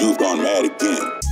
You've gone mad again.